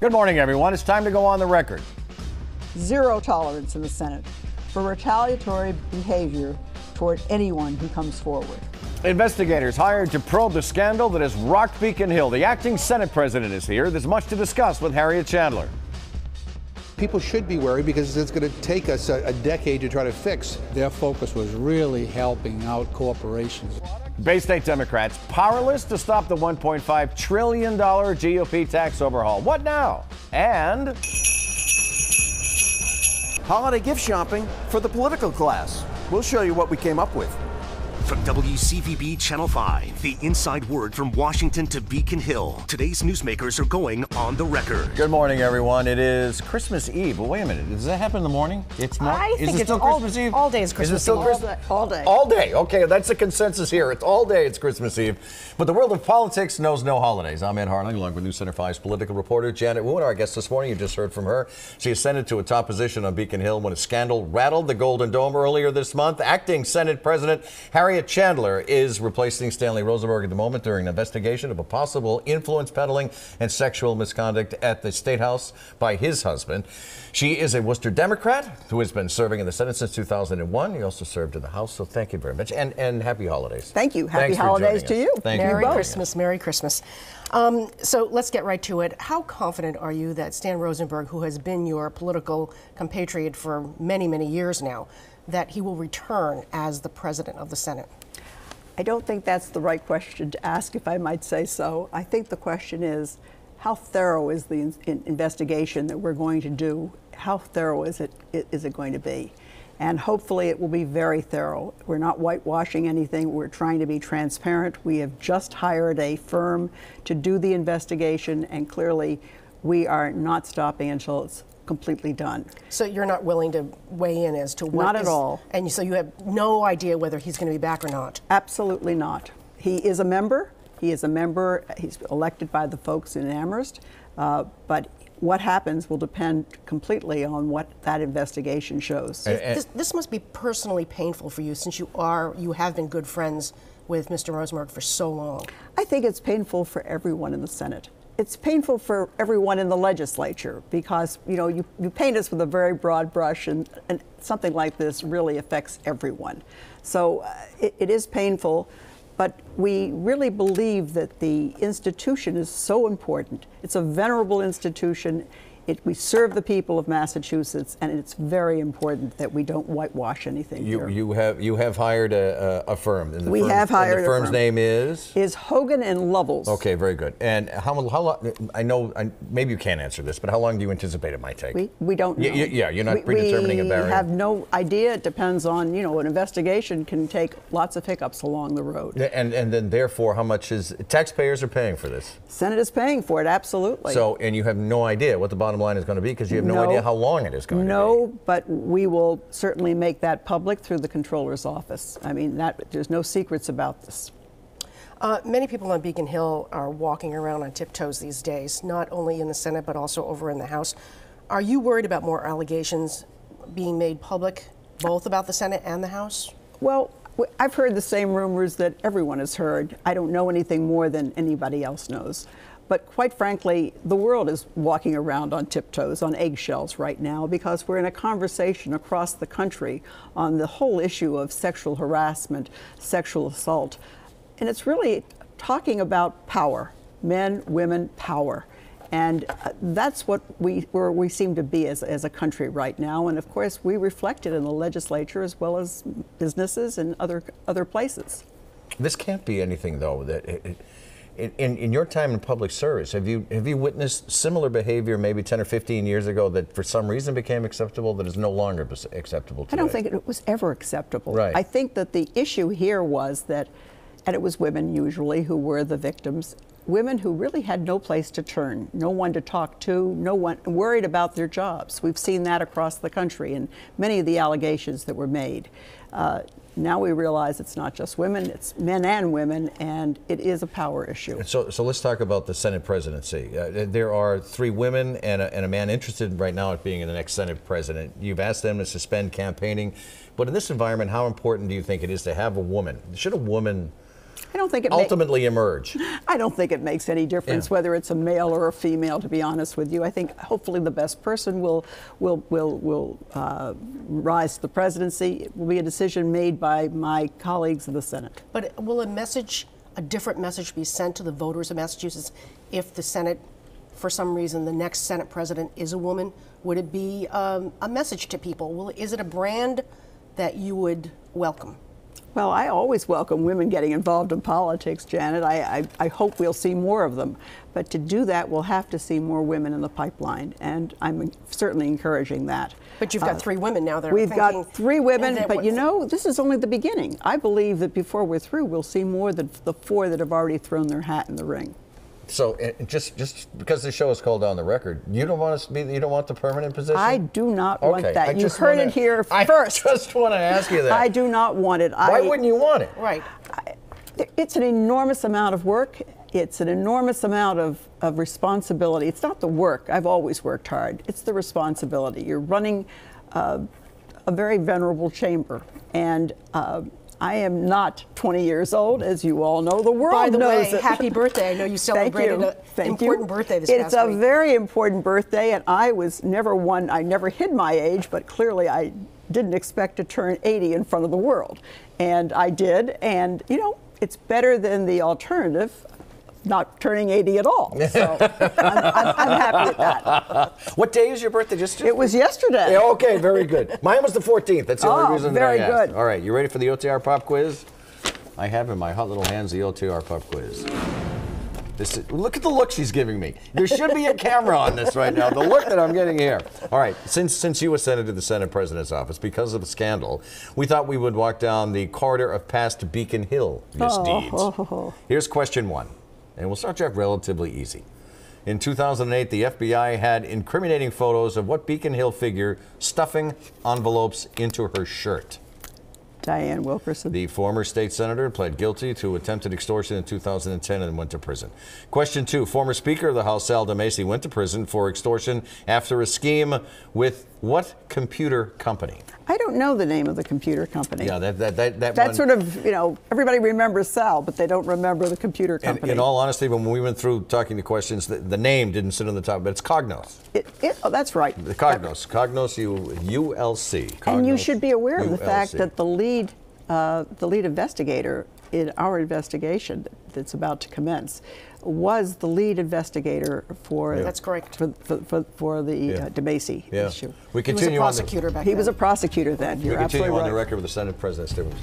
Good morning, everyone. It's time to go on the record. Zero tolerance in the Senate for retaliatory behavior toward anyone who comes forward. Investigators hired to probe the scandal that has rocked Beacon Hill. The acting Senate president is here. There's much to discuss with Harriette Chandler. People should be worried because it's going to take us a, a decade to try to fix. Their focus was really helping out corporations. Bay State Democrats powerless to stop the $1.5 trillion GOP tax overhaul. What now? And holiday gift shopping for the political class. We'll show you what we came up with. From WCVB Channel 5, the inside word from Washington to Beacon Hill. Today's newsmakers are going on the record. Good morning, everyone. It is Christmas Eve. Well, wait a minute. Does that happen in the morning? It's not. I is think it it's still all, Christmas Eve? All day is Christmas is it still Eve. Christmas? All day. All day. Okay, that's the consensus here. It's all day. It's Christmas Eve. But the world of politics knows no holidays. I'm Ed Harding, along with News Center 5's political reporter Janet Wu, our guest this morning. You just heard from her. She ascended to a top position on Beacon Hill when a scandal rattled the Golden Dome earlier this month. Acting Senate President Harriette Chandler is replacing Stanley Rosenberg at the moment during an investigation of a possible influence peddling and sexual misconduct at the State House by his husband. She is a Worcester Democrat who has been serving in the Senate since 2001. He also served in the House, so thank you very much. And, and happy holidays. Thank you. Happy Thanks holidays to you. Thank Merry you. Christmas. Merry Christmas. Um, so let's get right to it. How confident are you that Stan Rosenberg, who has been your political compatriot for many, many years now, that he will return as the president of the Senate? I don't think that's the right question to ask, if I might say so. I think the question is how thorough is the in- in- investigation that we're going to do? How thorough is it, is it going to be? And hopefully it will be very thorough. We're not whitewashing anything. We're trying to be transparent. We have just hired a firm to do the investigation, and clearly we are not stopping until it's completely done. So you're not willing to weigh in as to what Not at is- all. And so you have no idea whether he's going to be back or not. Absolutely not. He is a member. He is a member. He's elected by the folks in Amherst. Uh, but what happens will depend completely on what that investigation shows. This, this must be personally painful for you since you are you have been good friends with Mr. Rosenberg for so long. I think it's painful for everyone in the Senate. It's painful for everyone in the legislature because you know you, you paint us with a very broad brush and, and something like this really affects everyone. So uh, it, it is painful, but we really believe that the institution is so important. It's a venerable institution. It, we serve the people of Massachusetts, and it's very important that we don't whitewash anything You, here. you have you have hired a, a, firm. And the We firm- have hired the firm's firm. name is. is Hogan and Lovells. Okay, very good. And how how long? I know I, maybe you can't answer this, but how long do you anticipate it might take? We, we don't know. Y- yeah, you're not We- predetermining a we have no idea. It depends on, you know, an investigation can take lots of hiccups along the road. And and then therefore, how much is taxpayers are paying for this? Senate is paying for it, absolutely. So and you have no idea what the bottom line is going to be because you have no, idea how long it is going to be. No, but we will certainly make that public through the controller's office. I mean, that there's no secrets about this. Uh, many people on Beacon Hill are walking around on tiptoes these days, not only in the Senate but also over in the House. Are you worried about more allegations being made public, both about the Senate and the House? Well, I've heard the same rumors that everyone has heard. I don't know anything more than anybody else knows. But quite frankly, the world is walking around on tiptoes, on eggshells right now, because we're in a conversation across the country on the whole issue of sexual harassment, sexual assault. And it's really talking about power men, women, power. And uh, that's what we, where we seem to be as, as a country right now. And of course, we reflect it in the legislature as well as businesses and other, other places. This can't be anything though that. It, it, in, in your time in public service, have you have you witnessed similar behavior maybe 10 or 15 years ago that for some reason became acceptable that is no longer acceptable today? I don't think it was ever acceptable. Right. I think that the issue here was that, and it was women usually who were the victims, women who really had no place to turn, no one to talk to, no one worried about their jobs. We've seen that across the country in many of the allegations that were made. Uh, now we realize it's not just women, it's men and women, and it is a power issue. So, so let's talk about the Senate presidency. Uh, there are three women and a, and a man interested right now at being the next Senate president. You've asked them to suspend campaigning, but in this environment, how important do you think it is to have a woman? Should a woman I don't think it ma- ultimately emerge? I don't think it makes any difference Yeah. whether it's a male or a female. To be honest with you, I think hopefully the best person will will will will uh, rise to the presidency. It will be a decision made by my colleagues in the Senate. But will a message, a different message, be sent to the voters of Massachusetts if the Senate, for some reason, the next Senate president is a woman? Would it be um, a message to people? Will, is it a brand that you would welcome? Well, I always welcome women getting involved in politics, Janet. I, I, I hope we'll see more of them. But to do that, we'll have to see more women in the pipeline, and I'm certainly encouraging that. But you've got Uh, three women now that are We've got three women, but you know, this is only the beginning. I believe that before we're through, we'll see more than the four that have already thrown their hat in the ring. So uh, just just because the show is called on the record, you don't want us to be you don't want the permanent position. I do not want that. I You just heard wanna- it here first. I first. just want to ask you that. I do not want it. Why I, wouldn't you want it? Right. It's an enormous amount of work. It's an enormous amount of, of responsibility. It's not the work. I've always worked hard. It's the responsibility. You're running uh, a very venerable chamber. And uh, I am not 20 years old, as you all know. The world By the knows way, it. happy birthday. I know you celebrated you. an Thank important you. birthday this it's past a week. very important birthday, and I was never one, I never hid my age, but clearly I didn't expect to turn 80 in front of the world. And I did, and you know, it's better than the alternative, not turning 80 at all. So I'm, I'm, I'm happy with that. What day is your birthday? Just It was yesterday. Yeah, okay, very good. Mine was the 14th. That's the Oh, only reason very that I asked. good. All right, you ready for the OTR pop quiz? I have in my hot little hands the OTR pop quiz. This is, look at the look she's giving me. There should be a camera on this right now. The look that I'm getting here. All right, since since you ascended to the Senate President's office because of the scandal, we thought we would walk down the corridor of past Beacon Hill misdeeds. Oh. Here's question one, and we'll start you off relatively easy. In 2008, the FBI had incriminating photos of what Beacon Hill figure stuffing envelopes into her shirt. Dianne Wilkerson. The former state senator pled guilty to attempted extortion in 2010 and went to prison. Question two Former Speaker of the House, Sal DiMasi, went to prison for extortion after a scheme with what computer company? I don't know the name of the computer company. Yeah, that, that, that, that That one- sort of, you know, everybody remembers Sal, but they don't remember the computer and company. in all honesty, when we went through talking the questions, the, the name didn't sit on the top, but it's Cognos. It, it, oh, that's right. The Cognos. Cognos U, ULC. And you should be aware of the fact that the lead, uh, the lead investigator in our investigation that's about to commence was the lead investigator for That's correct. for, for, for, for the Yeah. uh, DiMasi Yeah. issue. We He was a continue on the- prosecutor back He then. was a prosecutor then. We You're continue absolutely on the record with the Senate President Stevens.